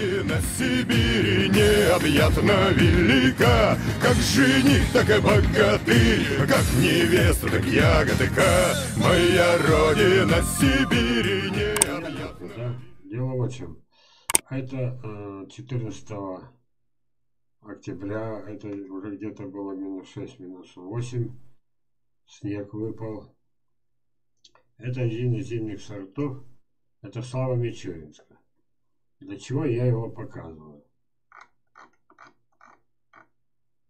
Родина Сибири необъятно велика, Как жених, так и богатырь, Как невеста, так ягодка. Моя Родина Сибири необъятно Да? Дело в чем. Это 14 октября, это уже где-то было минус 6, минус 8. Снег выпал. Это один из зимних сортов. Это Слава Мичуринска. Для чего я его показываю?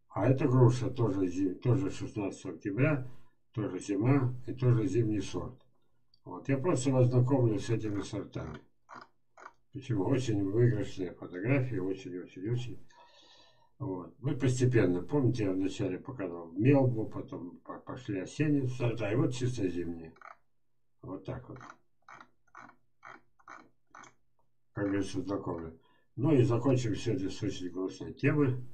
А это груша тоже, тоже 16 октября, тоже зима и тоже зимний сорт. Вот. Я просто вас знакомлю с этими сортами. Почему? Очень выигрышные фотографии, очень-очень-очень. Вот. Мы постепенно, помните, я вначале показывал мелбу, потом пошли осенние сорта, и вот чисто зимние. Вот так вот. Как говорится, знакомы. Ну и закончим сегодня с очень грустной темы.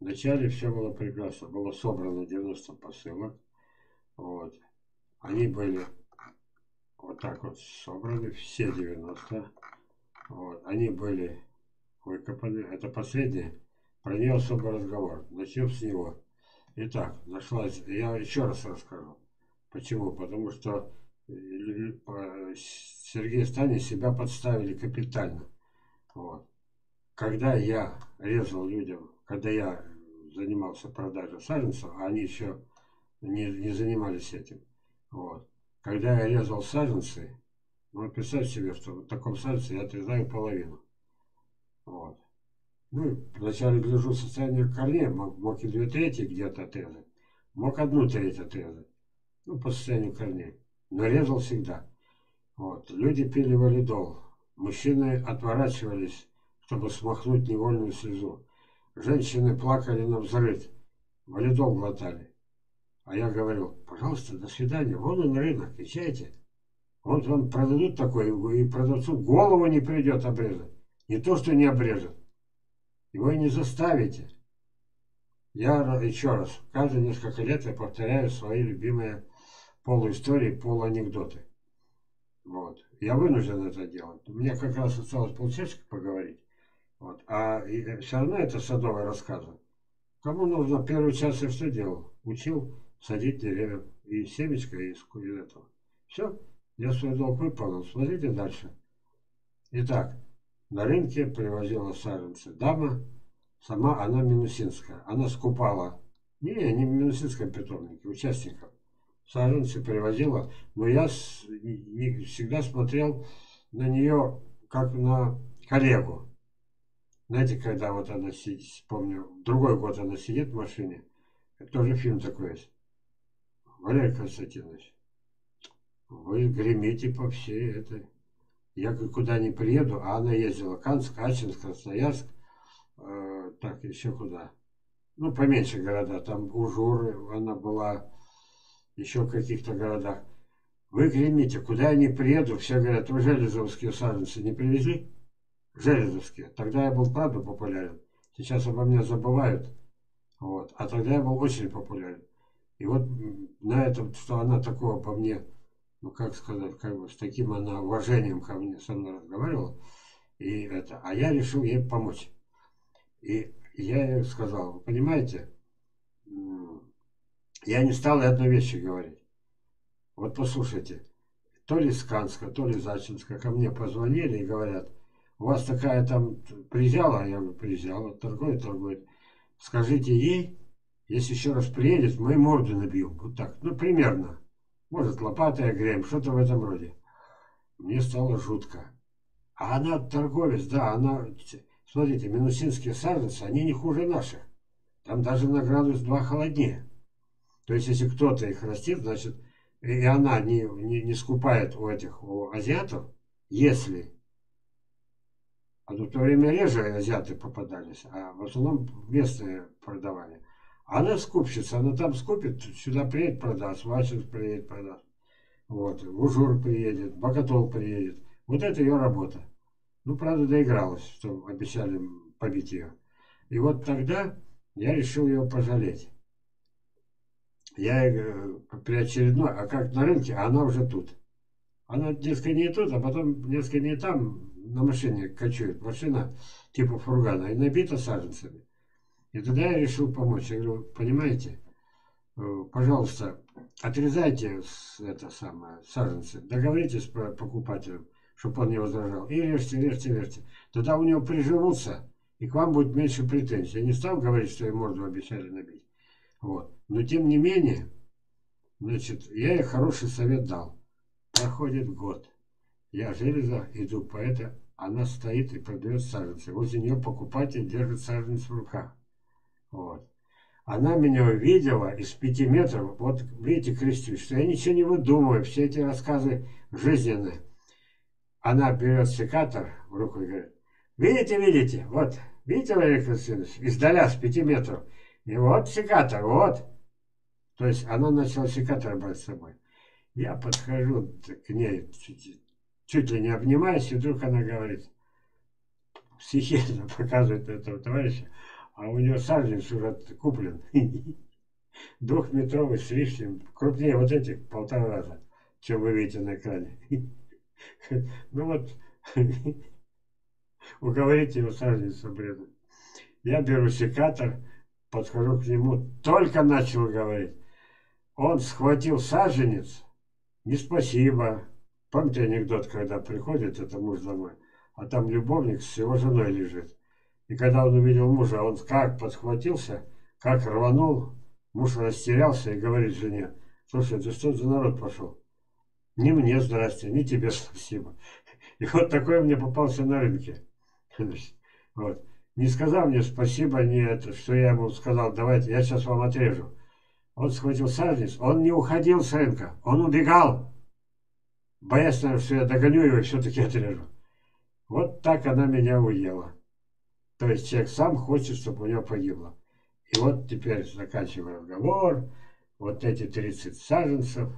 Вначале все было прекрасно. Было собрано 90 посылок. Вот. Они были вот так вот собраны, все 90. Вот. Они были выкопаны. Это последнее. Про нее особый разговор. Начнем с него. Итак, нашлась, я еще раз расскажу. Почему? Потому что Сергей Станин себя подставили капитально. Вот. Когда я резал людям, когда я занимался продажей саженцев, а они еще не, не занимались этим. Вот. Когда я резал саженцы, ну, представь себе, что в таком саженце я отрезаю половину. Вот. Ну, вначале гляжу состояние корней, мог, мог и две трети где-то отрезать, мог одну треть отрезать. Ну, по состоянию корней но резал всегда. Вот. Люди пили валидол. Мужчины отворачивались, чтобы смахнуть невольную слезу. Женщины плакали на взрыв. Валидол глотали. А я говорил, пожалуйста, до свидания. Вон он рынок, езжайте. Вот вам продадут такой, и продавцу голову не придет обрезать. Не то, что не обрежет. Его и не заставите. Я еще раз, каждые несколько лет я повторяю свои любимые полуистории, полуанекдоты. Вот. Я вынужден это делать. Мне как раз осталось полчасика поговорить. Вот. А э, все равно это садовые рассказы. Кому нужно первый час я что делал? Учил садить деревья. И семечко, из, из этого. Все. Я свой долг выполнил. Смотрите дальше. Итак, на рынке привозила саженцы дама. Сама она минусинская. Она скупала. Не, не в минусинском участников саженцы привозила, но я с, не, всегда смотрел на нее как на коллегу. Знаете, когда вот она сидит, помню, другой год она сидит в машине, это тоже фильм такой есть. Валерий Константинович, вы гремите по всей этой. Я куда не приеду, а она ездила Канск, Ачинск, Красноярск, э, так, еще куда. Ну, поменьше города, там Ужур, она была еще в каких-то городах. Вы гремите, куда я не приеду, все говорят, вы железовские саженцы не привезли? Железовские. Тогда я был правда популярен. Сейчас обо мне забывают. Вот. А тогда я был очень популярен. И вот на этом, что она такого по мне, ну как сказать, как бы с таким она уважением ко мне со мной разговаривала, и это, а я решил ей помочь. И я ей сказал, вы понимаете, я не стал и одной вещи говорить. Вот послушайте, то ли из Канска, то ли из Ачинска ко мне позвонили и говорят, у вас такая там приезжала, я говорю, приезжала, торгует, торгует. Скажите ей, если еще раз приедет, мы морду набьем. Вот так, ну примерно. Может лопатой огреем, что-то в этом роде. Мне стало жутко. А она торговец, да, она... Смотрите, минусинские саженцы, они не хуже наших. Там даже на градус 2 холоднее. То есть, если кто-то их растит, значит, и она не, не, не скупает у этих у азиатов, если а в то время реже азиаты попадались, а в основном местные продавали. Она скупщица, она там скупит, сюда приедет, продаст, Вачинск приедет, продаст. Вот, в Ужур приедет, Богатол приедет. Вот это ее работа. Ну, правда, доигралась, что обещали побить ее. И вот тогда я решил ее пожалеть. Я э, при очередной, а как на рынке, а она уже тут. Она несколько не тут, а потом несколько не там, на машине кочует, машина типа фургана, и набита саженцами. И тогда я решил помочь. Я говорю, понимаете, э, пожалуйста, отрезайте это самое, саженцы, договоритесь с покупателем, чтобы он не возражал, и режьте, режьте, режьте. Тогда у него приживутся, и к вам будет меньше претензий. Я не стал говорить, что я морду обещали набить. Вот. Но тем не менее, значит, я ей хороший совет дал. Проходит год. Я железо иду по этой, она стоит и продает саженцы. Возле нее покупатель держит саженец в руках. Вот. Она меня увидела из пяти метров, вот видите, крестюсь, что я ничего не выдумываю, все эти рассказы жизненные. Она берет секатор в руку и говорит, видите, видите, вот, видите, Валерий Константинович, издаля с пяти метров, и вот секатор, вот. То есть она начала секатор брать с собой. Я подхожу к ней, чуть, чуть ли не обнимаюсь, и вдруг она говорит, психично показывает этого товарища, а у него саженец уже куплен. Двухметровый с лишним, крупнее вот этих полтора раза, чем вы видите на экране. Ну вот, уговорите его саженец обрезать. Я беру секатор, подхожу к нему, только начал говорить. Он схватил саженец, не спасибо. Помните анекдот, когда приходит это муж домой, а там любовник с его женой лежит. И когда он увидел мужа, он как подхватился, как рванул, муж растерялся и говорит жене, слушай, ты что за народ пошел? Не мне здрасте, не тебе спасибо. И вот такой мне попался на рынке. Вот. Не сказал мне спасибо, не это, что я ему сказал, давайте, я сейчас вам отрежу. Он схватил саженец, он не уходил с рынка, он убегал. Боясь, наверное, что я догоню его и все-таки отрежу. Вот так она меня уела. То есть человек сам хочет, чтобы у него погибло. И вот теперь заканчивая разговор, вот эти 30 саженцев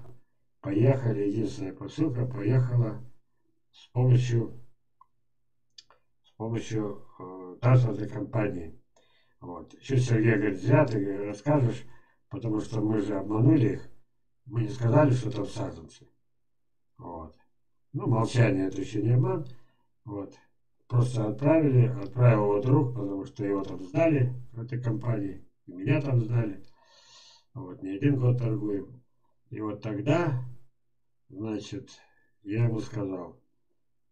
поехали, единственная посылка поехала с помощью, с помощью э, транспортной компании. Вот. Еще Сергей говорит, зря ты расскажешь, потому что мы же обманули их. Мы не сказали, что там саженцы. Вот. Ну, молчание это еще не обман. Вот. Просто отправили, отправил его друг, потому что его там сдали в этой компании, и меня там сдали. Вот, не один год торгуем. И вот тогда, значит, я ему сказал,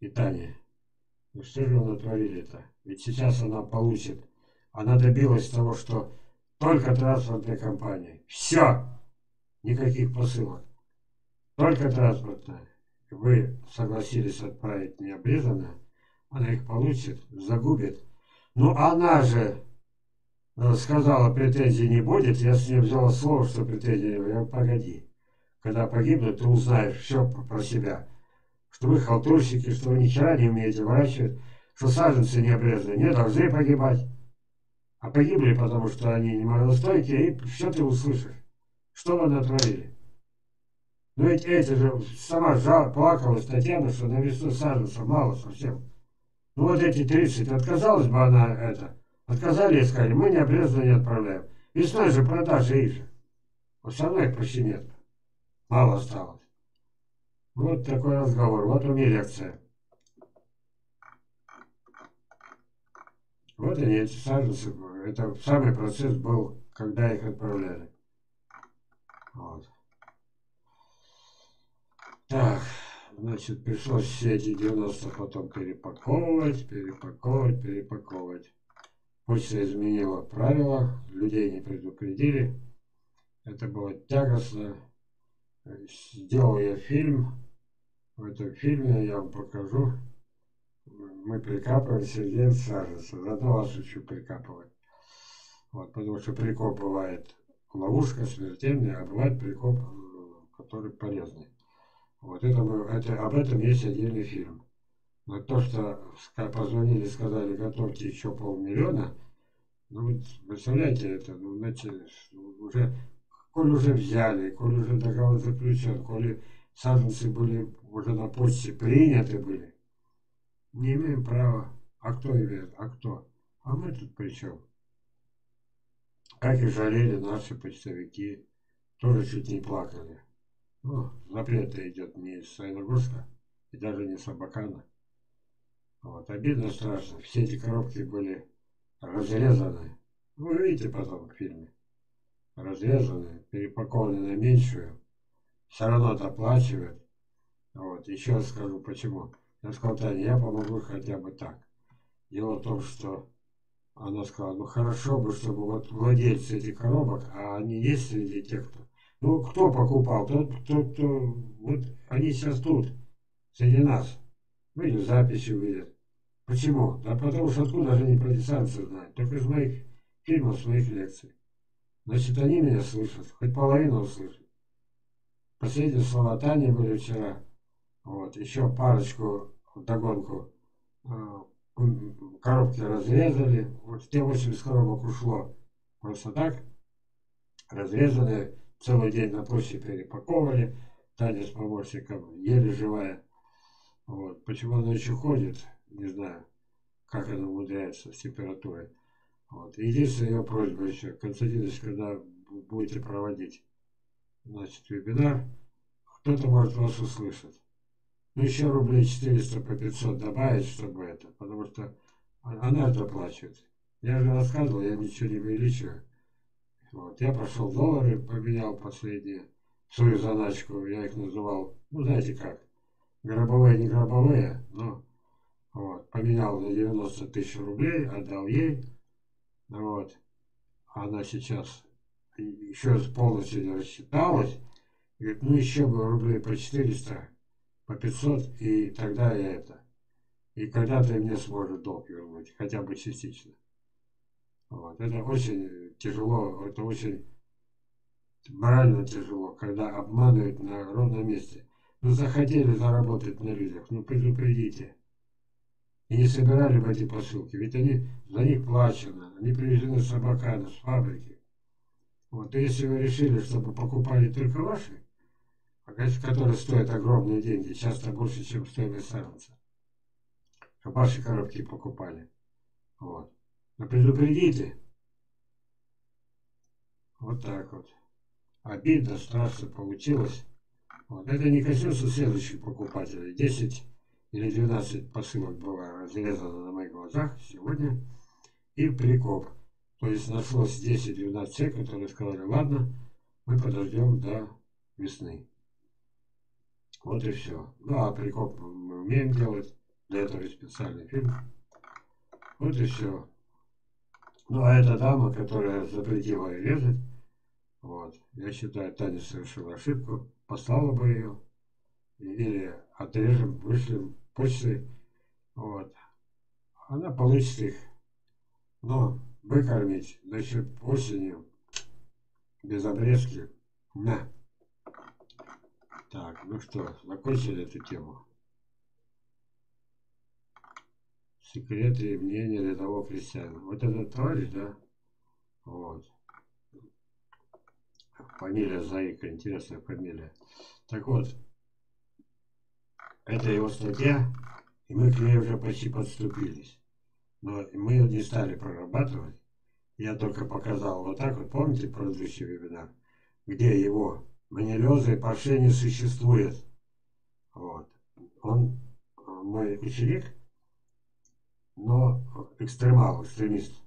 и Таня, ну что же вы натворили-то? Ведь сейчас она получит, она добилась того, что только транспортная компания. Все! Никаких посылок. Только транспортная. Вы согласились отправить необрезанное, она их получит, загубит. Ну она же э, сказала, претензий не будет, я с ней взяла слово, что претензий. Я погоди. Когда погибнут, ты узнаешь все про себя. Что вы халтурщики, что вы ни хера не умеете выращивать, что саженцы не обрезаны, не должны погибать. А погибли, потому что они не морозостойкие, и все ты услышишь. Что вы натворили? Ну ведь эти же, сама жал, плакала Татьяна, что на весну саженцев мало совсем. Ну вот эти 30, отказалась бы она это. Отказали и сказали, мы не обрезанно не отправляем. Весной же продажи их же. Вот со мной их почти нет. Мало осталось. Вот такой разговор. Вот у меня лекция. Вот они, эти саженцы. Это самый процесс был, когда их отправляли. Вот. Так. Значит, пришлось все эти 90 потом перепаковывать, перепаковывать, перепаковывать. Почта изменила правила, людей не предупредили. Это было тягостно. Сделал я фильм. В этом фильме я вам покажу. Мы прикапывали Сергея Сажица. Заодно вас учу прикапывать. Вот, потому что прикоп бывает ловушка смертельная, а бывает прикоп, который полезный. Вот это, это, об этом есть отдельный фильм. Но то, что позвонили, сказали, готовьте еще полмиллиона, ну, представляете, это, ну, значит, уже, коль уже взяли, коль уже договор заключен, коли саженцы были уже на почте приняты были, не имеем права. А кто имеет? А кто? А мы тут при чем? Как и жалели наши почтовики, тоже чуть не плакали. Ну, запрет идет не из Саяногорска и даже не с Абакана. Вот, обидно, страшно. Все эти коробки были разрезаны. Вы видите потом в фильме. Разрезаны, перепакованы на меньшую. Все равно доплачивают. Вот, еще раз скажу, почему. Я сказал, Таня, я помогу хотя бы так. Дело в том, что она сказала, ну хорошо бы, чтобы вот владельцы этих коробок, а они есть среди тех, кто... Ну, кто покупал? Тот, кто, кто... Вот они сейчас тут, среди нас. Были записи увидят. Почему? Да потому что откуда же они про дистанцию знают? Только из моих фильмов, с моих лекций. Значит, они меня слышат, хоть половину услышат. Последние слова Тани были вчера. Вот, еще парочку догонку а, коробки разрезали. Вот те 80 коробок ушло просто так. Разрезали. Целый день на площади перепаковывали. Таня с помощником еле живая. Вот. Почему она еще ходит, не знаю, как она умудряется с температурой. Вот. Единственная ее просьба еще, Константинович, когда будете проводить значит, вебинар, кто-то может вас услышать. Ну, еще рублей 400 по 500 добавить, чтобы это, потому что она это плачет. Я же рассказывал, я ничего не увеличиваю. Вот. Я пошел доллары, поменял последние, свою заначку, я их называл, ну, знаете как, гробовые, не гробовые, но вот, поменял на 90 тысяч рублей, отдал ей, вот, она сейчас еще полностью не рассчиталась, говорит, ну, еще бы рублей по 400, по 500, и тогда я это. И когда-то мне сможет долг вернуть, хотя бы частично. Вот. Это очень тяжело, это очень морально тяжело, когда обманывают на ровном месте. Ну, захотели заработать на людях, ну, предупредите. И не собирали бы эти посылки, ведь они, за них плачено, они привезены с Абакана, с фабрики. Вот, и если вы решили, чтобы покупали только ваши, которые стоят огромные деньги, часто больше, чем стоимость саженца. Ваши коробки покупали. Вот. Но предупредите. Вот так вот. Обидно, страшно получилось. Вот. Это не коснется следующих покупателей. 10 или 12 посылок было разрезано на моих глазах сегодня. И прикоп. То есть нашлось 10-12 человек, которые сказали, ладно, мы подождем до весны. Вот и все. Ну, а прикоп мы умеем делать. Для этого есть специальный фильм. Вот и все. Ну, а эта дама, которая запретила резать, вот, я считаю, Таня совершила ошибку. Послала бы ее. Или отрежем, вышлем почтой. Вот. Она получит их. Но выкормить, значит, осенью без обрезки. На. Так, ну что, закончили эту тему. Секреты и мнения рядового крестьянина. Вот этот товарищ, да? Вот. Фамилия Заика, интересная фамилия. Так вот, это его статья, и мы к ней уже почти подступились. Но мы не стали прорабатывать. Я только показал вот так вот, помните предыдущий вебинар, где его манилезы Паше не существует. Вот. Он мой ученик, но экстремал, экстремист.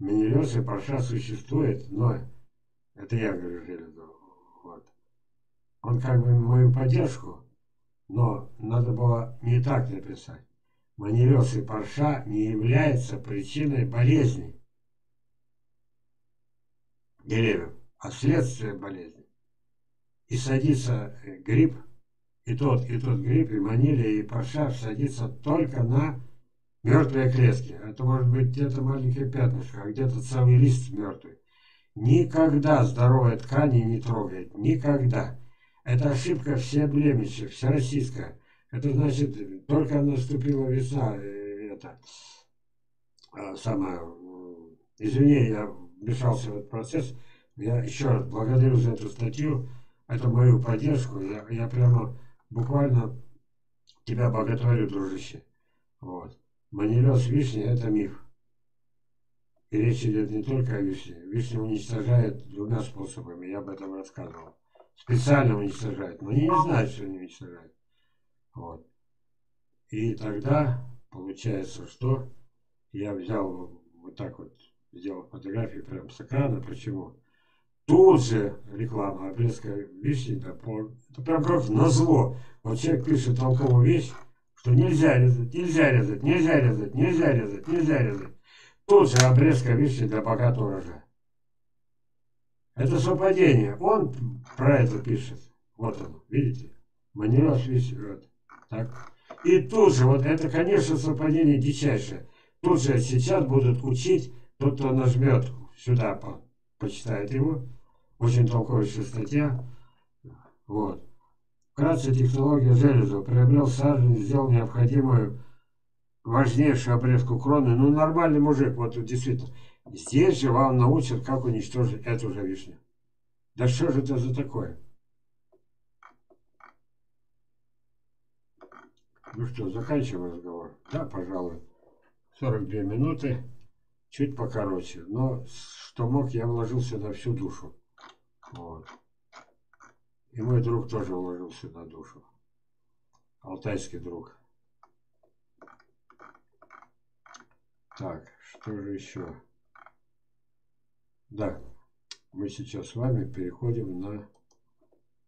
Манилез и Парша существует, но это я говорю. Вот. Он как бы мою поддержку, но надо было не так написать. Манилез и Парша не является причиной болезни деревьев, а следствие болезни и садится э, гриб, и тот, и тот гриб, и манилия, и парша садится только на мертвые клетки. Это может быть где-то маленькое пятнышко, а где-то целый лист мертвый. Никогда здоровая ткань не трогает. Никогда. Это ошибка всеобъемлющая, всероссийская. Это значит, только наступила весна, э, это а, самое, извини, я вмешался в этот процесс. Я еще раз благодарю за эту статью это мою поддержку. Я, я прямо буквально тебя боготворю, дружище. Вот. Манилез вишни – это миф. И речь идет не только о вишне. Вишня уничтожает двумя способами, я об этом рассказывал. Специально уничтожает, но они не знают, что они уничтожают. Вот. И тогда получается, что я взял вот так вот, сделал фотографию прямо с экрана. Почему? Тут же реклама вишни, да, по, это прям как назло. Вот человек пишет толковую вещь, что нельзя резать, нельзя резать, нельзя резать, нельзя резать, нельзя резать. Тут же обрезка вишни для богатого рожа. Это совпадение. Он про это пишет. Вот он, видите? Манилов вишни. Так. И тут же, вот это, конечно, совпадение дичайшее. Тут же сейчас будут учить, тот, кто нажмет сюда, по, почитает его. Очень толковая статья. Вот. Вкратце технология железа. Приобрел сажень, сделал необходимую важнейшую обрезку кроны. Ну, нормальный мужик, вот действительно. Здесь же вам научат, как уничтожить эту же вишню. Да что же это за такое? Ну что, заканчиваем разговор? Да, пожалуй. 42 минуты. Чуть покороче. Но что мог, я вложил сюда всю душу. Вот. И мой друг тоже вложил сюда душу. Алтайский друг. Так, что же еще? Да, мы сейчас с вами переходим на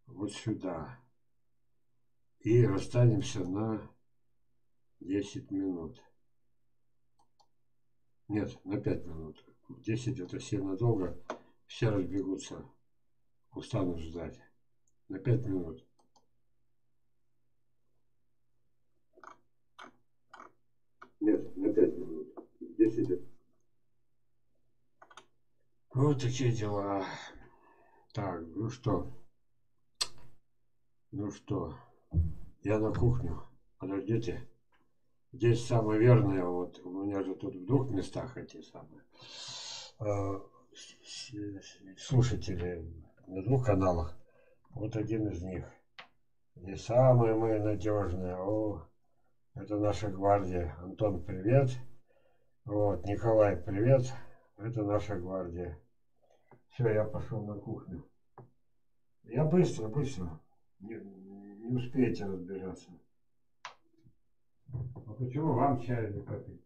вот сюда. И расстанемся на 10 минут. Нет, на 5 минут. 10 это сильно долго. Все разбегутся. Устанут ждать. На 5 минут. Нет, на 5 минут. 10 Вот такие дела. Так, ну что? Ну что? Я на кухню. Подождите. Здесь самое верное, вот у меня же тут в двух местах эти самые э, слушатели на двух каналах. Вот один из них. Здесь самые мы надежные. О, это наша гвардия. Антон, привет. Вот, Николай, привет. Это наша гвардия. Все, я пошел на кухню. Я быстро, быстро. Не, не успеете разбираться. А почему вам чай не попить?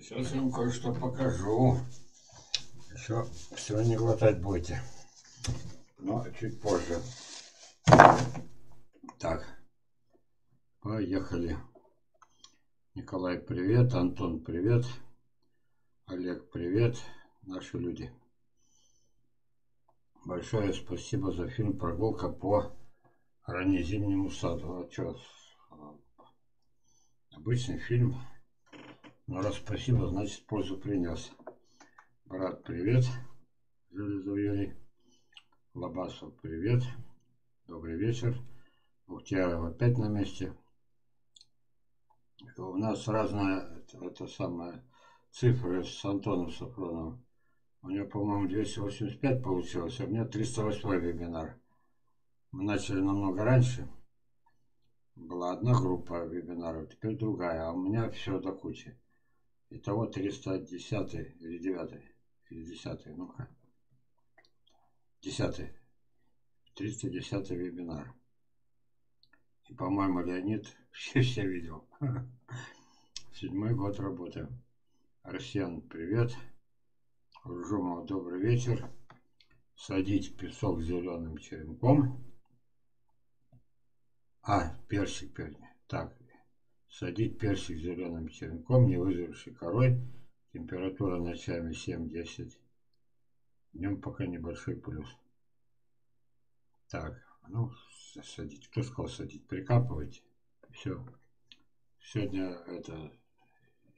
Сейчас я вам кое-что покажу. Еще все не глотать будете. Но чуть позже. Так. Поехали. Николай, привет. Антон, привет. Олег, привет. Наши люди. Большое спасибо за фильм «Прогулка по раннезимнему саду». А что, обычный фильм. Но раз спасибо, значит пользу принес. Брат, привет. Железов Юрий. Лобасов, привет. Добрый вечер. Ухтяров опять на месте. У нас разная это самая цифры с Антоном Сафроновым. У него, по-моему, 285 получилось, а у меня 308 вебинар. Мы начали намного раньше. Была одна группа вебинаров, теперь другая, а у меня все до кучи. Итого 310 или 9 или 10, ну-ка. 10. 310 вебинар. И, по-моему, Леонид все, все видел. Седьмой год работы. Арсен, привет. Ружумов, добрый вечер. Садить песок зеленым черенком. А, персик, персик. Так, садить персик зеленым черенком, не вызревшей корой. Температура ночами 7-10. Днем пока небольшой плюс. Так, ну, садить. Кто сказал садить? Прикапывайте. Все. Сегодня это...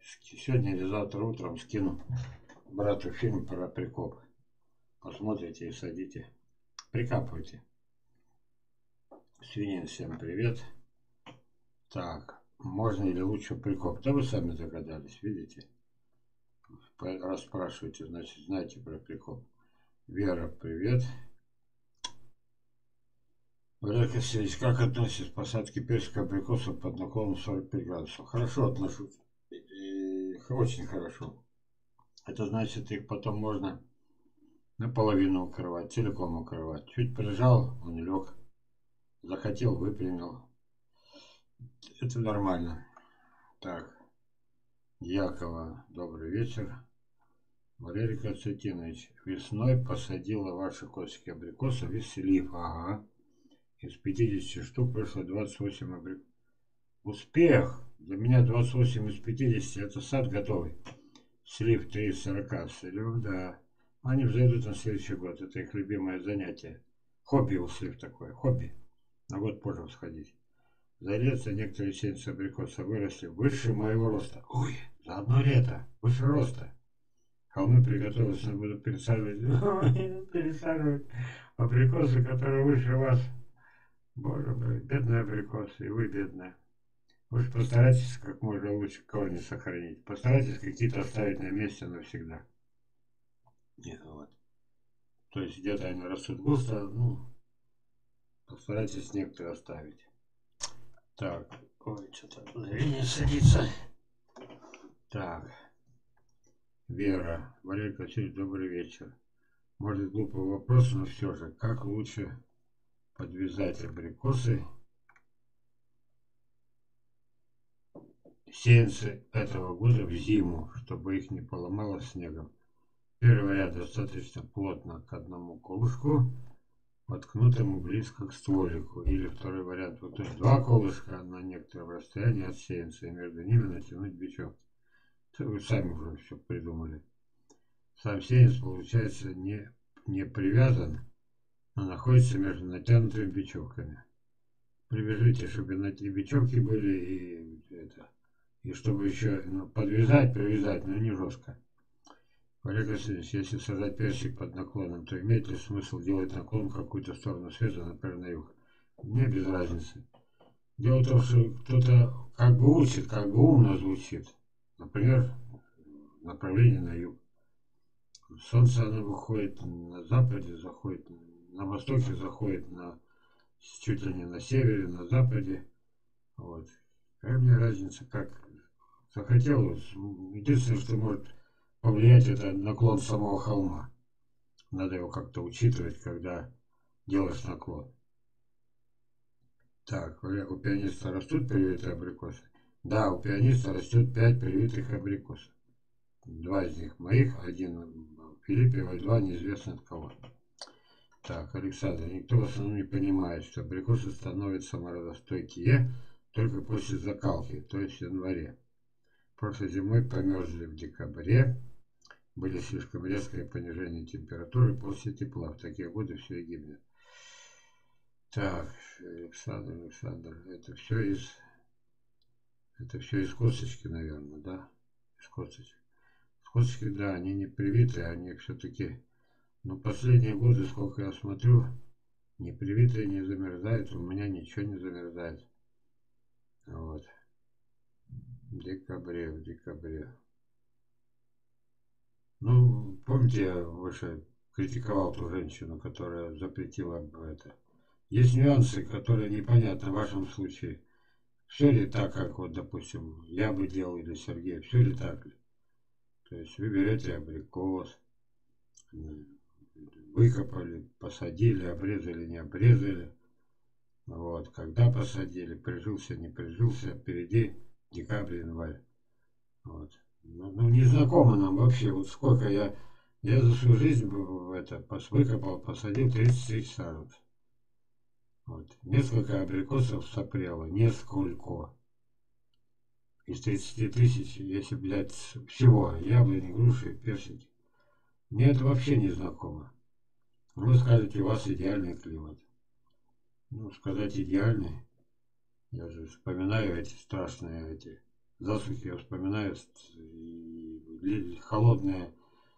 Сегодня или завтра утром скину брату фильм про прикоп. Посмотрите и садите. Прикапывайте. Свинин, всем привет. Так, можно или лучше прикоп? Да вы сами догадались, видите? Раз спрашиваете, значит, знаете про прикоп. Вера, привет. Валерий Васильевич, как относитесь к посадке персика абрикоса под наклоном 45 градусов? Хорошо отношусь. И очень хорошо. Это значит, их потом можно наполовину укрывать, целиком укрывать. Чуть прижал, он лег. Захотел, выпрямил. Это нормально. Так. Якова, добрый вечер. Валерий Константинович, весной посадила ваши костики абрикосов из слив. Ага. Из 50 штук вышло 28 абрикосов. Успех! Для меня 28 из 50 это сад готовый. Слив 3 из 40 слив, да. Они взойдут на следующий год. Это их любимое занятие. Хобби у слив такое. Хобби. На год позже сходить. За лето некоторые сеянцы абрикоса выросли выше моего роста. Ой, за одно лето. Выше роста. Холмы приготовились, я буду пересаживать, пересаживать абрикосы, которые выше вас. Боже мой, бедные абрикосы, и вы бедные. Вы же постарайтесь как можно лучше корни сохранить. Постарайтесь какие-то оставить на месте навсегда. Нет, вот. То есть где-то они растут густо, ну, постарайтесь некоторые оставить. Так, ой, что-то зрение садится. Так, Вера, Валерий Васильевич, добрый вечер. Может глупый вопрос, но все же, как лучше подвязать абрикосы сеянцы этого года в зиму, чтобы их не поломало снегом. Первый ряд достаточно плотно к одному колышку, воткнутому близко к стволику. Или второй вариант, вот тут два колышка на некотором расстоянии от сеянца, и между ними натянуть бичок. Это вы сами уже все придумали. Сам сеянец, получается, не, не привязан, но находится между натянутыми бечевками. Привяжите, чтобы на эти бечевки были и это и чтобы еще ну, подвязать, привязать, но не жестко. Олег Васильевич, если сажать персик под наклоном, то имеет ли смысл делать наклон в какую-то сторону света, например, на юг? Мне без разницы. Дело в том, что кто-то как бы учит, как бы умно звучит. Например, направление на юг. Солнце оно выходит на западе, заходит на востоке, заходит на чуть ли не на севере, на западе. Вот. Какая мне разница, как захотелось. Единственное, что может повлиять, это наклон самого холма. Надо его как-то учитывать, когда делаешь наклон. Так, у пианиста растут привитые абрикосы? Да, у пианиста растет 5 привитых абрикосов. два из них моих, один Филиппева, два неизвестно от кого. Так, Александр, никто в основном не понимает, что абрикосы становятся морозостойкие только после закалки, то есть в январе. Прошлой зимой померзли в декабре, были слишком резкое понижение температуры после тепла. В такие годы все и гибнет. Так, Александр, Александр, это все из... Это все из косточки, наверное, да? Из косточки. Из косточки, да, они не привитые, они все-таки... Но последние годы, сколько я смотрю, не привитые не замерзают, у меня ничего не замерзает. Вот. В декабре, в декабре. Ну, помните, я выше критиковал ту женщину, которая запретила это. Есть нюансы, которые непонятны в вашем случае. Все ли так, как вот, допустим, я бы делал или Сергей, все ли так ли? То есть вы берете абрикос, выкопали, посадили, обрезали, не обрезали. Вот, когда посадили, прижился, не прижился, впереди декабрь, январь. Вот. Ну, ну, не знакомо нам вообще, вот сколько я, я за всю жизнь в это, выкопал, посадил 30 тысяч саженцев. Вот. Несколько абрикосов сопрело, несколько. Из 30 тысяч, если взять всего, яблони, груши, персики. Мне это вообще не знакомо. Вы скажете, у вас идеальный климат. Ну, сказать идеальный. Я же вспоминаю эти страшные эти засухи я вспоминаю холодное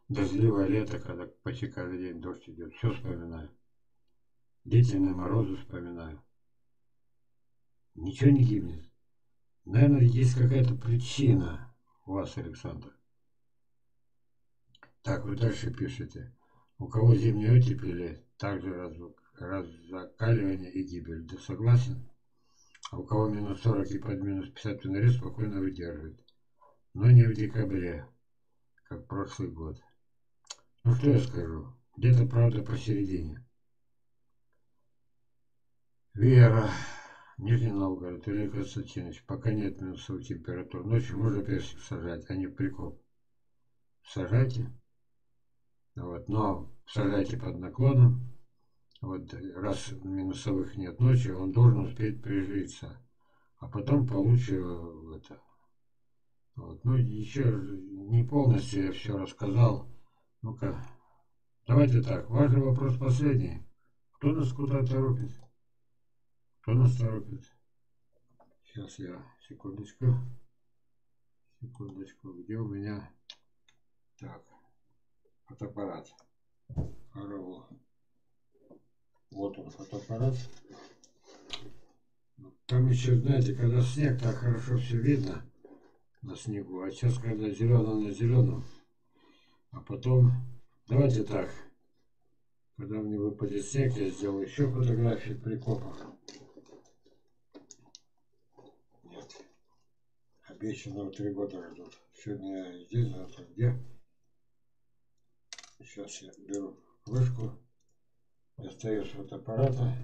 дождливое лето, когда почти каждый день дождь идет. Все вспоминаю. Длительные морозы вспоминаю. Ничего не гибнет. Наверное, есть какая-то причина у вас, Александр. Так, вы дальше пишете. У кого зимние оттепели, также раз, раззакаливание и гибель. Да согласен? А у кого минус 40 и под минус 50 в январе спокойно выдерживает. Но не в декабре, как прошлый год. Ну что я скажу, где-то правда посередине. Вера, Нижний Новгород, Илья Константинович, пока нет минусовых температур. Ночью можно персик сажать, а не в прикоп. Сажайте. Вот, но сажайте под наклоном вот раз минусовых нет ночи, он должен успеть прижиться. А потом получу это. Вот. Ну, еще не полностью я все рассказал. Ну-ка, давайте так. Важный вопрос последний. Кто нас куда торопит? Кто нас торопит? Сейчас я, секундочку. Секундочку, где у меня? Так, фотоаппарат. Корову. Вот он фотоаппарат. Там еще, знаете, когда снег, так хорошо все видно на снегу. А сейчас, когда зеленое на зеленом, а потом, давайте так, когда мне выпадет снег, я сделаю еще фотографии прикопов. Нет. Обещанного три года ждут. Сегодня я здесь, завтра где? Сейчас я беру флешку. Достаю с фотоаппарата.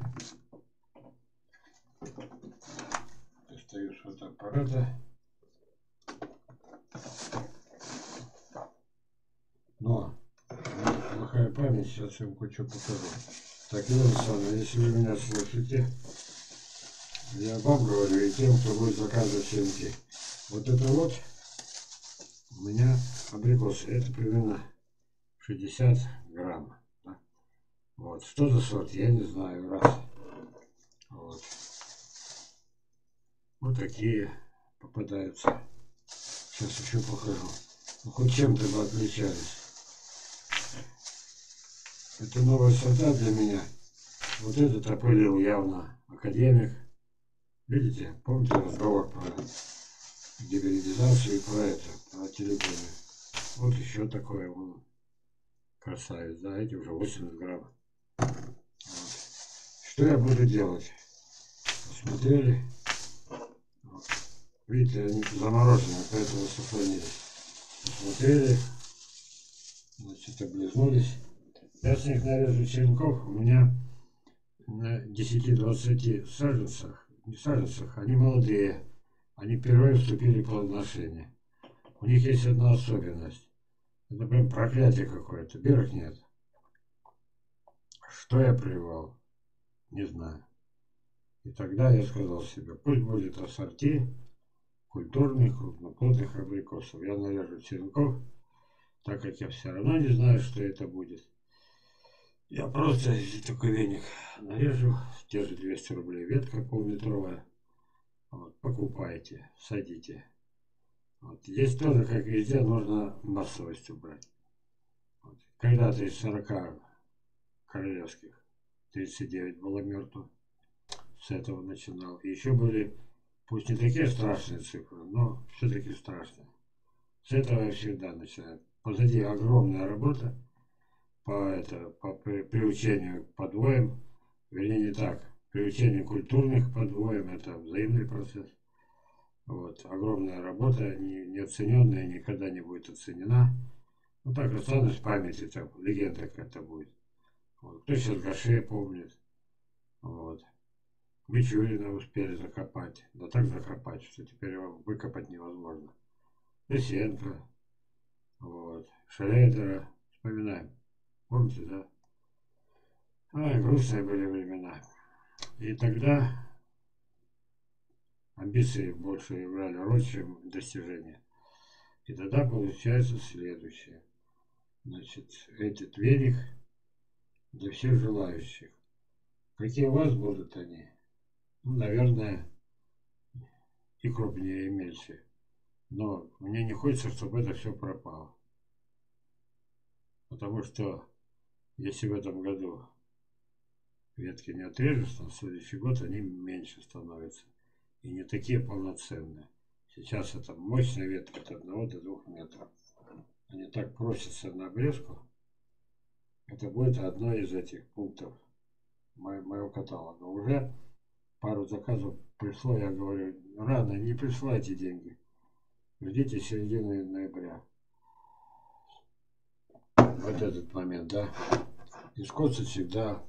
Достаю с фотоаппарата. Но плохая память, сейчас я вам кое-что покажу. Так, Иван Александрович, если вы меня слышите, я вам говорю и тем, кто будет заказывать съемки. Вот это вот у меня абрикосы. Это примерно 60 грамм. Вот, что за сорт, я не знаю, раз. Вот. Вот такие попадаются. Сейчас еще покажу. Ну, хоть чем-то бы отличались. Это новая сорта для меня. Вот этот опылил явно академик. Видите, помните разговор про гибридизацию и про это, про телефоны. Вот еще такое вон. Красавец, да, эти уже 80 грамм. Что я буду делать? Посмотрели. Видите, они заморожены, поэтому сохранились. Посмотрели. Значит, облизнулись. Я с них нарежу черенков. У меня на 10-20 саженцах, не саженцах, они молодые. Они впервые вступили в плодоношение. У них есть одна особенность. Это прям проклятие какое-то. Бирок нет. Что я привел? Не знаю. И тогда я сказал себе, пусть будет ассорти культурных крупноплодных абрикосов. Я нарежу черенков, так как я все равно не знаю, что это будет. Я просто, такой веник нарежу, те же 200 рублей ветка полметровая. Вот, покупайте, садите. Вот. Здесь тоже, как везде, нужно массовость убрать. Вот. Когда-то из 40 королевских 39 было мертвых. С этого начинал. И еще были, пусть не такие страшные цифры, но все-таки страшные. С этого я всегда начинаю. Позади огромная работа по, это, по приучению к подвоям. Вернее, не так. Приучение культурных подвоем – это взаимный процесс. Вот. Огромная работа, не, неоцененная, никогда не будет оценена. Ну так осталось в памяти, там, легенда какая-то будет. Вот. Кто сейчас Гаше помнит. Вот. Мичурина успели закопать. Да так закопать, что теперь его выкопать невозможно. Лысенко. Вот. Шрейдера. Вспоминаем. Помните, да? Ай, грустные были времена. И тогда амбиции больше играли роль, чем достижения. И тогда получается следующее. Значит, этот веник для всех желающих. Какие у вас будут они? Ну, наверное, и крупнее, и мельче. Но мне не хочется, чтобы это все пропало. Потому что если в этом году ветки не отрежутся, на следующий год они меньше становятся. И не такие полноценные. Сейчас это мощная ветка от 1 до 2 метров. Они так просятся на обрезку. Это будет одно из этих пунктов моего каталога. Уже пару заказов пришло, я говорю, рано, не присылайте деньги. Ждите середины ноября. Вот этот момент, да. Коца всегда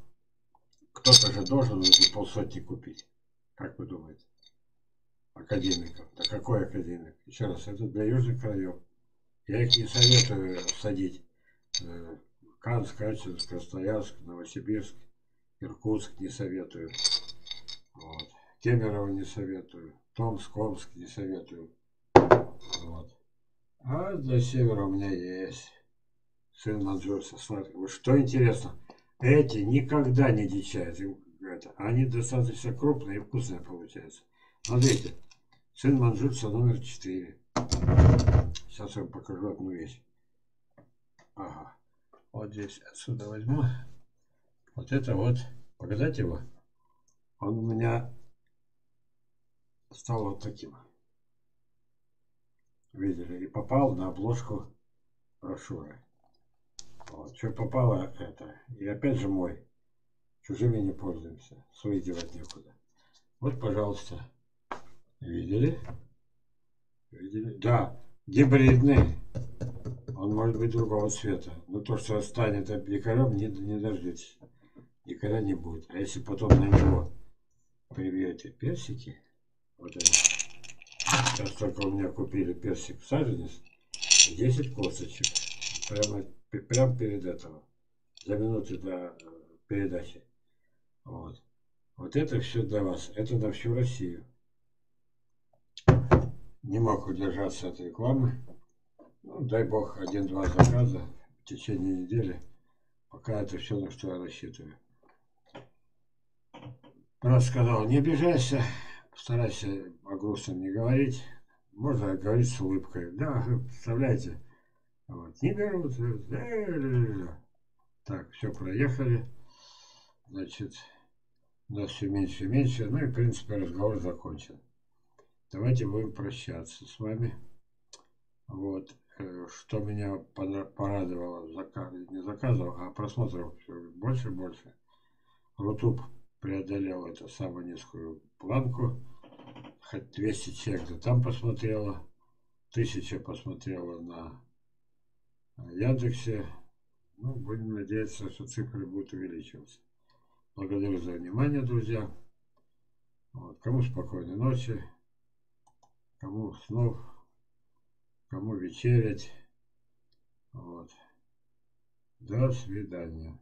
кто-то же должен эти полсотни купить. Как вы думаете? Академиков. Да какой академик? Еще раз, это для южных краев. Я их не советую садить. Канск, Ачинск, Красноярск, Новосибирск, Иркутск не советую. Вот. Кемерово не советую. Томск, Омск не советую. Вот. А для севера у меня есть сын Манджуса сладкий. Вот что интересно, эти никогда не дичают. Они достаточно крупные и вкусные получаются. Смотрите, сын Манджуса номер 4. Сейчас я вам покажу одну вещь. Ага. Вот здесь отсюда возьму. Вот это вот. Показать его? Он у меня стал вот таким. Видели? И попал на обложку брошюры. Вот. Что попало это. И опять же мой. Чужими не пользуемся. Свои девать некуда. Вот, пожалуйста. Видели? Видели? Да, гибридный. Он может быть другого цвета. Но то, что станет дикарем, не, не дождитесь. Никогда не будет. А если потом на него привьете персики, вот они. Сейчас только у меня купили персик саженец. 10 косточек. Прямо прямо перед этого, за минуты до э, передачи. Вот. Вот это все для вас, это на всю Россию. Не мог удержаться от рекламы. Ну, дай бог, один-два заказа в течение недели. Пока это все, на что я рассчитываю. Раз сказал, не обижайся, постарайся о грустном не говорить. Можно говорить с улыбкой. Да, представляете, вот, не берут. Так, все, проехали. Значит, у нас все меньше и меньше. Ну и, в принципе, разговор закончен. Давайте будем прощаться с вами. Вот. Э, что меня порадовало, заказ, не заказов, а просмотров все больше и больше. Рутуб преодолел эту самую низкую планку. Хоть 200 человек да там посмотрела. Тысяча посмотрела на Яндексе. Ну, будем надеяться, что цифры будут увеличиваться. Благодарю за внимание, друзья. Вот. Кому спокойной ночи, кому снов, кому вечерять. Вот. До свидания.